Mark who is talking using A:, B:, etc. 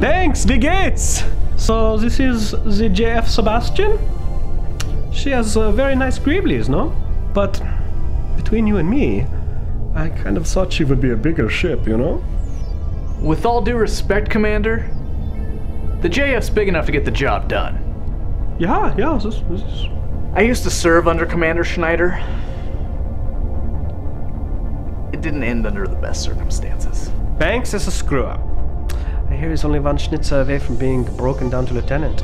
A: Banks, wie geht's? So this is the JF Sebastian? She has uh, very nice greeblies, no? But between you and me, I kind of thought she would be a bigger ship, you know?
B: With all due respect, Commander, the JF's big enough to get the job done.
A: Yeah, yeah, this, this is...
B: I used to serve under Commander Schneider. It didn't end under the best circumstances.
A: Banks is a screw up. I hear he's only one schnitzer away from being broken down to lieutenant.